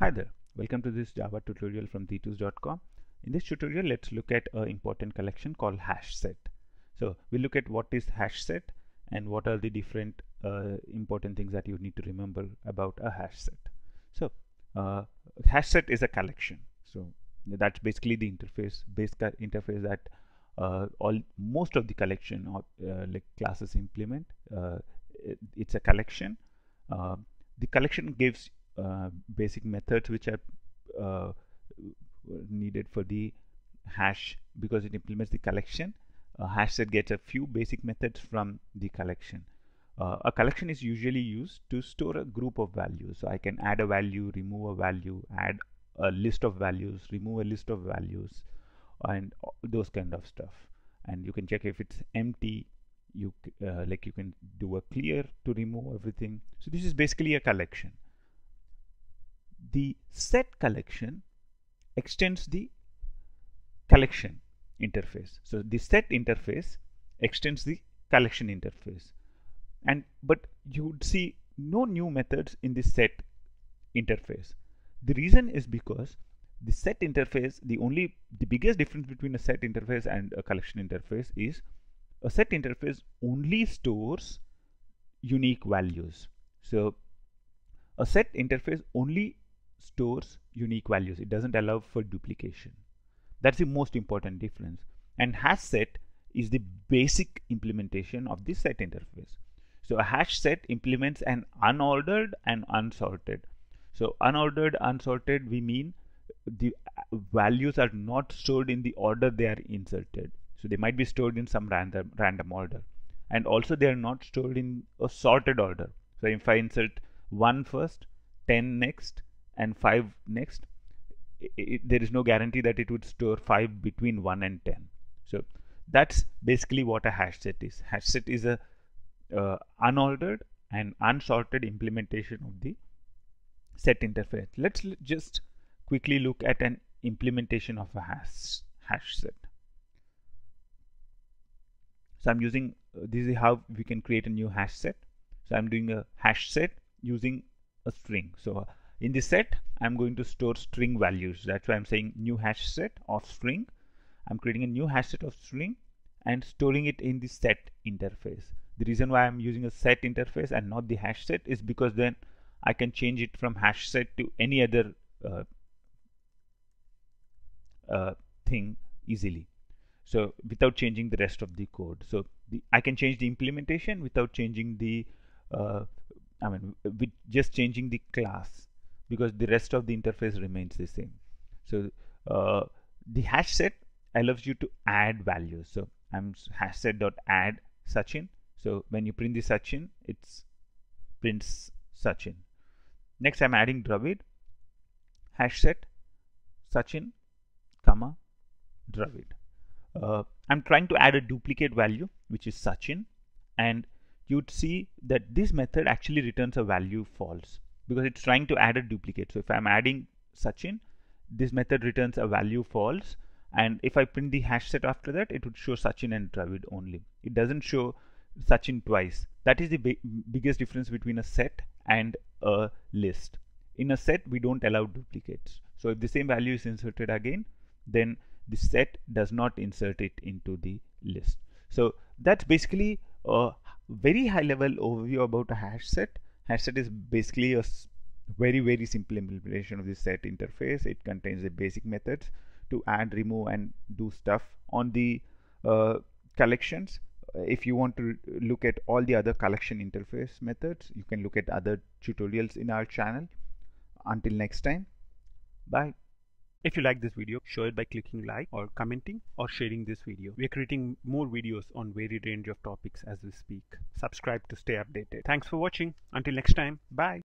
Hi there, welcome to this Java tutorial from d2s.com. In this tutorial, let's look at an important collection called hash set. So we'll look at what is hash set and what are the different uh, important things that you need to remember about a hash set. So uh, hash set is a collection. So that's basically the interface, base interface that uh, all most of the collection or uh, like classes implement. Uh, it, it's a collection. Uh, the collection gives uh, basic methods which are uh, needed for the hash because it implements the collection. A hash set gets a few basic methods from the collection. Uh, a collection is usually used to store a group of values. So I can add a value, remove a value, add a list of values, remove a list of values, and those kind of stuff. And you can check if it's empty. You uh, like you can do a clear to remove everything. So this is basically a collection the set collection extends the collection interface. So the set interface extends the collection interface. And but you would see no new methods in the set interface. The reason is because the set interface, the only the biggest difference between a set interface and a collection interface is a set interface only stores unique values. So a set interface only stores unique values. It doesn't allow for duplication. That's the most important difference. And hash set is the basic implementation of this set interface. So a hash set implements an unordered and unsorted. So unordered, unsorted, we mean the values are not stored in the order they are inserted. So they might be stored in some random random order. And also they are not stored in a sorted order. So if I insert 1 first, 10 next, and 5 next it, it, there is no guarantee that it would store 5 between 1 and 10 so that's basically what a hash set is. Hash set is a uh, unordered and unsorted implementation of the set interface. Let's just quickly look at an implementation of a hash hash set. So i'm using uh, this is how we can create a new hash set. So i'm doing a hash set using a string. So in the set, I'm going to store string values. That's why I'm saying new hash set of string. I'm creating a new hash set of string and storing it in the set interface. The reason why I'm using a set interface and not the hash set is because then I can change it from hash set to any other uh, uh, thing easily. So without changing the rest of the code. So the, I can change the implementation without changing the, uh, I mean, with just changing the class because the rest of the interface remains the same. So uh, the hash set allows you to add values. So I'm hash set dot add Sachin. So when you print the Sachin, it's prints Sachin. Next, I'm adding Dravid. Hash set Sachin, comma Dravid. Uh, I'm trying to add a duplicate value, which is Sachin, and you'd see that this method actually returns a value false because it's trying to add a duplicate. So if I'm adding Sachin, this method returns a value false. And if I print the hash set after that, it would show Sachin and Dravid only. It doesn't show Sachin twice. That is the biggest difference between a set and a list. In a set, we don't allow duplicates. So if the same value is inserted again, then the set does not insert it into the list. So that's basically a very high level overview about a hash set Hash set is basically a very very simple implementation of the set interface. It contains the basic methods to add, remove, and do stuff on the uh, collections. If you want to look at all the other collection interface methods, you can look at other tutorials in our channel. Until next time, bye. If you like this video, show it by clicking like or commenting or sharing this video. We are creating more videos on varied range of topics as we speak. Subscribe to stay updated. Thanks for watching. Until next time, bye.